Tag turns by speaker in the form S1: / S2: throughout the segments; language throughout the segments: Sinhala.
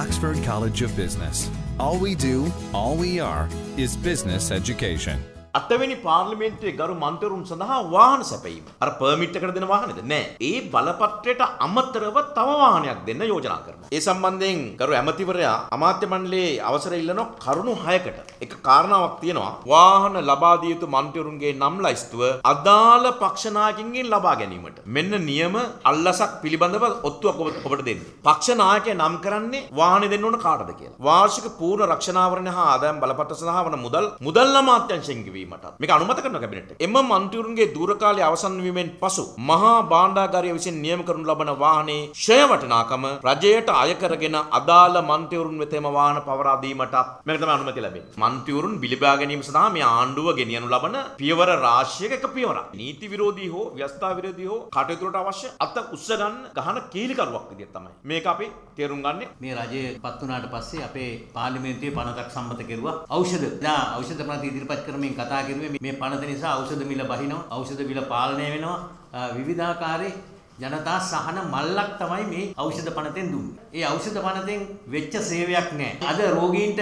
S1: Oxford College of Business. All we do, all we are, is business education.
S2: අටවෙනි පාර්ලිමේන්තුවේ ගරු මන්ත්‍රීවරුන් සඳහා වාහන සැපයීම. අර පර්මිට් එකකට දෙන වාහනේද? නෑ. ඒ බලපත්‍රයට අමතරව තව වාහනයක් දෙන්න යෝජනා කරනවා. ඒ සම්බන්ධයෙන් ගරු ඇමතිවරයා අමාත්‍ය මණ්ඩලයේ අවසර ඉල්ලන කරුණු 6කට. එක කාරණාවක් තියෙනවා. වාහන ලබා දිය යුතු මන්ත්‍රීවරුන්ගේ නම් ලයිස්තුව අදාළ පක්ෂ නායකින්ගෙන් ලබා ගැනීමට. මෙන්න නියම අල්ලසක් පිළිබඳව ඔත්තුවක් ඔබට දෙන්න. පක්ෂ නායකයා නම් කරන්නේ වාහනේ දෙන්න ඕන කාටද කියලා. වාර්ෂික පූර්ණ රක්ෂණාවරණ හා ආදායම් බලපත්‍ර සඳහා වන මුදල් මුදල් අමාත්‍යංශයෙන් ගෙවීමටත් මේක අනුමත කරන කැබිනට් එක. එම මන්ත්‍රීවරුන්ගේ දූරකාලය අවසන් වීමෙන් පසු මහා භාණ්ඩාගාරය විසින් නියම කරනු ලබන වාහනේ ෂය වටිනාකම රජයට අය කරගෙන අදාළ මන්ත්‍රීවරුන් වෙත එම වාහන පවරා දීමටත් මේක තමයි අනුමැතිය ලැබෙන්නේ. මන්ත්‍රීවරුන් බිලිබා ගැනීම සඳහා මේ ආණ්ඩුව ගෙනියනු ලබන පියවර රාශියක එක පියවරක්. නීති විරෝධී හෝ ව්‍යවස්ථා විරෝධී හෝ කටයුතු වලට අවශ්‍ය අත උස්ස ගන්න ගහන කීලිකරුවක් විදිහට තමයි. මේක අපි තේරුම් ගන්නේ
S3: මේ රජය පත් වුණාට පස්සේ අපේ පාර්ලිමේන්තුවේ පනතක් සම්මත කෙරුවා. ඖෂධ දා ඖෂධ පනත ඉදිරිපත් කරමින් කතා කරුවේ මේ පනත නිසා ඖෂධ මිල බහිනවා, ඖෂධ මිල පාලනය වෙනවා, විවිධාකාරයේ ජනතා සහන මල්ලක් තමයි මේ ඖෂධ පනතෙන් දුන්නේ. ඒ ඖෂධ පනතෙන් වෙච්ච සේවයක් නැහැ. අද රෝගීන්ට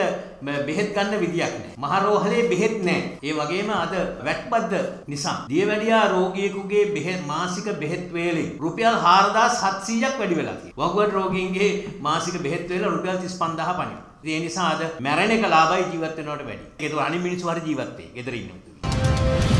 S3: බෙහෙත් ගන්න විදියක් නැහැ. මහරෝහලේ බෙහෙත් නැහැ. ඒ වගේම අද වැට්පද්ද නිසා දියවැඩියා රෝගියෙකුගේ බෙහෙත් මාසික බෙහෙත් වේලෙන් රුපියල් 4700ක් වැඩි වෙලා තියෙනවා. වකුගඩු රෝගීන්ගේ මාසික බෙහෙත් වේල රුපියල් 35000 පනිනවා. ඒ නිසා අද මැරෙන එක ලාභයි ජීවත් වෙනවට වැඩි. ඒක අනිත් මිනිස්සු හරි ජීවත් වෙයි. ගෙදර ඉන්නවා.